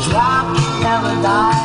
Drop paradise.